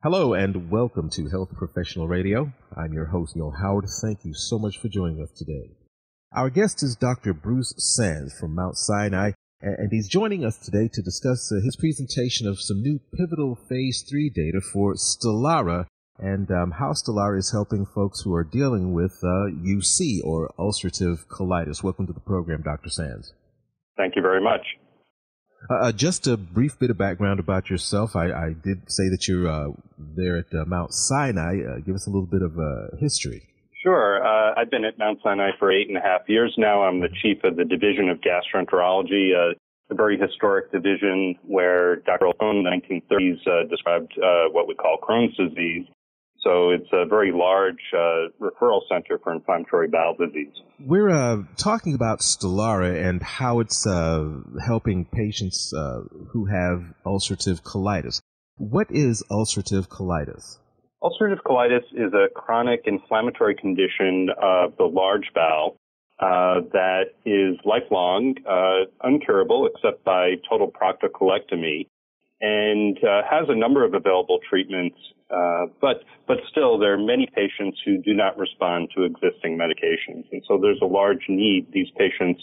Hello and welcome to Health Professional Radio. I'm your host, Neil Howard. Thank you so much for joining us today. Our guest is Dr. Bruce Sands from Mount Sinai, and he's joining us today to discuss uh, his presentation of some new pivotal phase three data for Stelara and um, how Stelara is helping folks who are dealing with uh, UC or ulcerative colitis. Welcome to the program, Dr. Sands. Thank you very much. Uh, uh, just a brief bit of background about yourself. I, I did say that you're uh, there at uh, Mount Sinai. Uh, give us a little bit of uh, history. Sure. I've been at Mount Sinai for eight and a half years now. I'm the chief of the Division of Gastroenterology, a very historic division where Dr. Crohn in the 1930s described what we call Crohn's disease. So it's a very large uh, referral center for inflammatory bowel disease. We're uh, talking about Stelara and how it's uh, helping patients uh, who have ulcerative colitis. What is ulcerative colitis? Ulcerative colitis is a chronic inflammatory condition of the large bowel uh, that is lifelong, uh, uncurable except by total proctocolectomy and uh, has a number of available treatments, uh, but but still there are many patients who do not respond to existing medications, and so there's a large need. These patients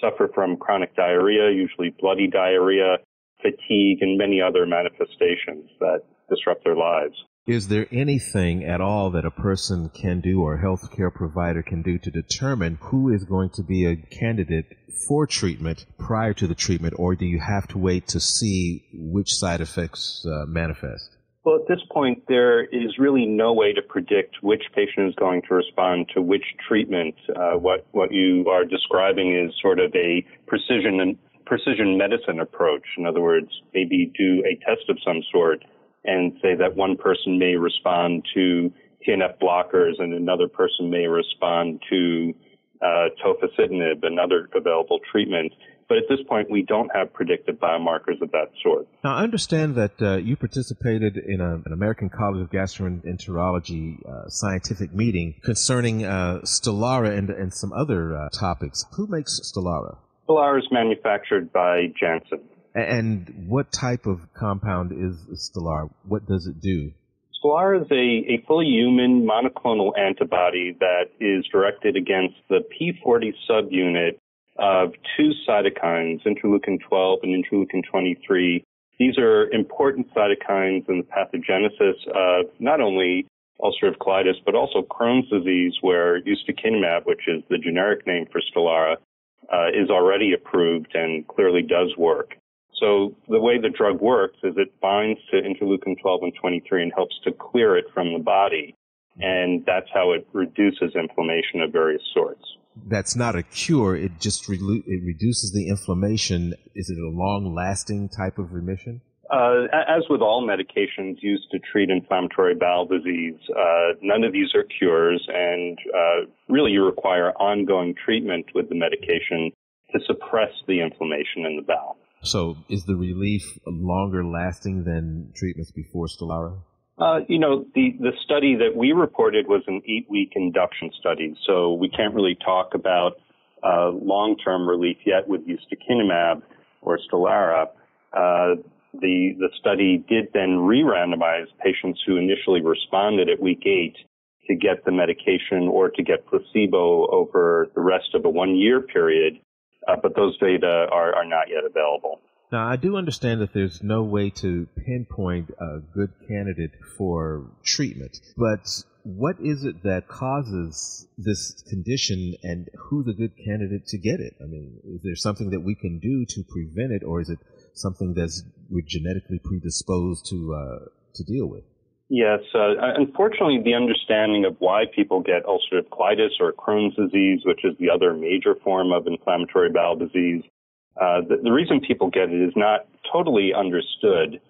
suffer from chronic diarrhea, usually bloody diarrhea, fatigue, and many other manifestations that disrupt their lives. Is there anything at all that a person can do or a healthcare provider can do to determine who is going to be a candidate for treatment prior to the treatment, or do you have to wait to see which side effects uh, manifest? Well, at this point, there is really no way to predict which patient is going to respond to which treatment. Uh, what what you are describing is sort of a precision precision medicine approach. In other words, maybe do a test of some sort and say that one person may respond to TNF blockers and another person may respond to uh, tofacitinib, another available treatment. But at this point, we don't have predictive biomarkers of that sort. Now, I understand that uh, you participated in a, an American College of Gastroenterology uh, scientific meeting concerning uh, Stelara and, and some other uh, topics. Who makes Stelara? Stelara is manufactured by Janssen. And what type of compound is Stelara? What does it do? Stelara is a, a fully human monoclonal antibody that is directed against the P40 subunit of two cytokines, interleukin 12 and interleukin 23. These are important cytokines in the pathogenesis of not only ulcerative colitis, but also Crohn's disease, where ustekinumab, which is the generic name for Stelara, uh, is already approved and clearly does work. So the way the drug works is it binds to interleukin 12 and 23 and helps to clear it from the body. And that's how it reduces inflammation of various sorts. That's not a cure. It just re- it reduces the inflammation. Is it a long lasting type of remission? Uh, as with all medications used to treat inflammatory bowel disease, uh, none of these are cures, and uh, really you require ongoing treatment with the medication to suppress the inflammation in the bowel. So is the relief longer lasting than treatments before Stelara? Uh, you know, the, the study that we reported was an eight week induction study, so we can't really talk about uh, long term relief yet with ustekinumab or Stelara. Uh, the, the study did then re randomize patients who initially responded at week eight to get the medication or to get placebo over the rest of a one year period uh, but those data are, are not yet available. Now, I do understand that there's no way to pinpoint a good candidate for treatment, but what is it that causes this condition and who's a good candidate to get it? I mean, is there something that we can do to prevent it, or is it something that's we're genetically predisposed to uh, to deal with? Yes, uh, unfortunately, the understanding of why people get ulcerative colitis or Crohn's disease, which is the other major form of inflammatory bowel disease, uh, the, the, reason people get it is not totally understood.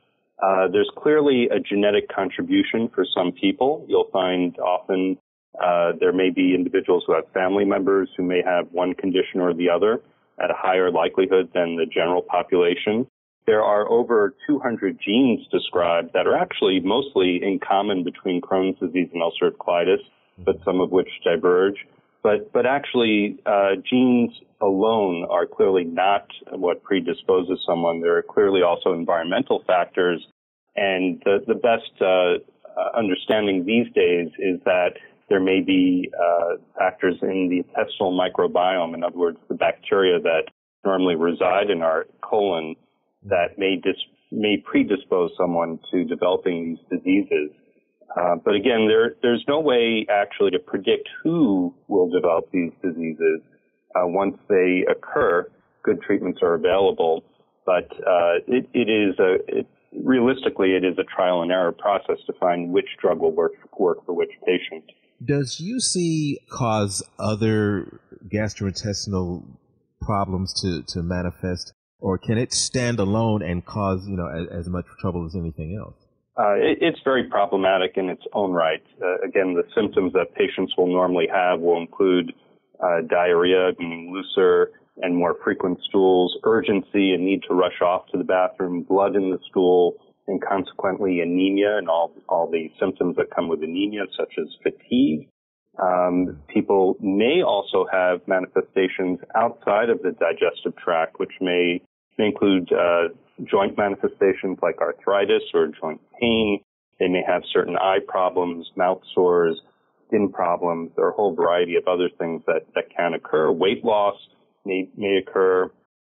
Uh, there's clearly a genetic contribution for some people. You'll find often uh, there may be individuals who have family members who may have one condition or the other at a higher likelihood than the general population there are over 200 genes described that are actually mostly in common between Crohn's disease and ulcerative colitis, but some of which diverge. But, but actually, uh, genes alone are clearly not what predisposes someone. There are clearly also environmental factors And the, the best uh, uh, understanding these days is that there may be uh, factors in the intestinal microbiome, in other words, the bacteria that normally reside in our colon that may dis- may predispose someone to developing these diseases. Uh, but again, there, there's no way actually to predict who will develop these diseases. Uh, once they occur, good treatments are available, but uh, it, it is a it, realistically it is a trial and error process to find which drug will work work for which patient. Does UC cause other gastrointestinal problems to, to manifest, or can it stand alone and cause you know as, as much trouble as anything else? Uh, it, it's very problematic in its own right. Uh, again, the symptoms that patients will normally have will include uh, diarrhea, meaning looser and more frequent stools, urgency and need to rush off to the bathroom, blood in the stool, and consequently anemia and all, all the symptoms that come with anemia, such as fatigue. Um, people may also have manifestations outside of the digestive tract, which may, may include uh, joint manifestations like arthritis or joint pain. They may have certain eye problems, mouth sores, skin problems. There are a whole variety of other things that, that can occur. Weight loss may, may occur,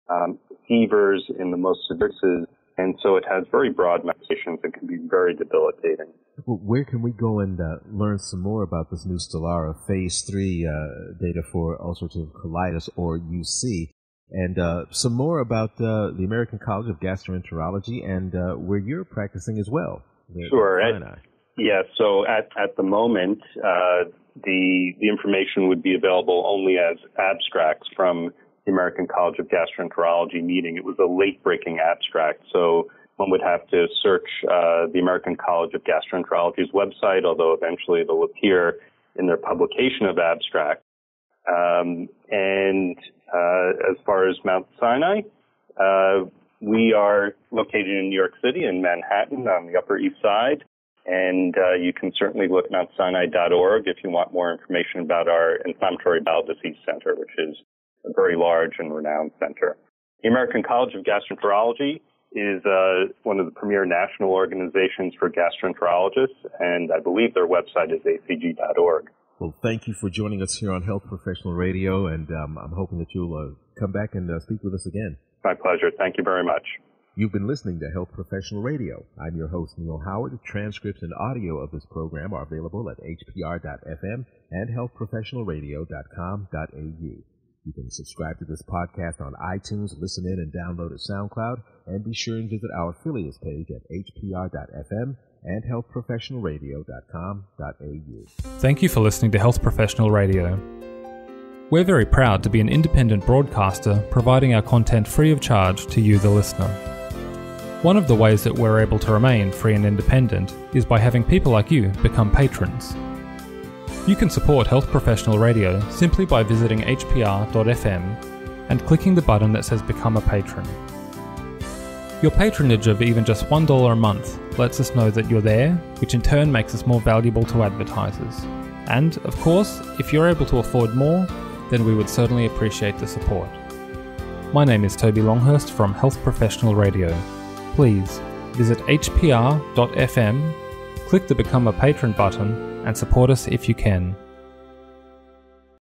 um, fevers in the most severe cases. And so it has very broad manifestations and can be very debilitating. Well, where can we go and uh, learn some more about this new Stelara phase three uh, data for ulcerative colitis or UC? And uh, some more about uh, the American College of Gastroenterology and uh, where you're practicing as well. Sure. At, yeah. So at at the moment, uh, the the information would be available only as abstracts from the American College of Gastroenterology meeting. It was a late breaking abstract, so one would have to search uh, the American College of Gastroenterology's website, although eventually it'll appear in their publication of abstract. Um, and uh, as far as Mount Sinai, uh, we are located in New York City in Manhattan on the Upper East Side. And uh, you can certainly look at mountsinai.org if you want more information about our Inflammatory Bowel Disease Center, which is a very large and renowned center. The American College of Gastroenterology is uh, one of the premier national organizations for gastroenterologists, and I believe their website is acg.org. Well, thank you for joining us here on Health Professional Radio, and um, I'm hoping that you'll uh, come back and uh, speak with us again. My pleasure. Thank you very much. You've been listening to Health Professional Radio. I'm your host, Neil Howard. Transcripts and audio of this program are available at hpr.fm and healthprofessionalradio.com.au. You can subscribe to this podcast on iTunes, listen in and download at SoundCloud, and be sure and visit our affiliates page at hpr.fm and healthprofessionalradio.com.au. Thank you for listening to Health Professional Radio. We're very proud to be an independent broadcaster providing our content free of charge to you, the listener. One of the ways that we're able to remain free and independent is by having people like you become patrons. You can support Health Professional Radio simply by visiting hpr.fm and clicking the button that says Become a Patron. Your patronage of even just $1 a month lets us know that you're there, which in turn makes us more valuable to advertisers. And, of course, if you're able to afford more, then we would certainly appreciate the support. My name is Toby Longhurst from Health Professional Radio. Please visit hpr.fm, click the Become a Patron button, and support us if you can.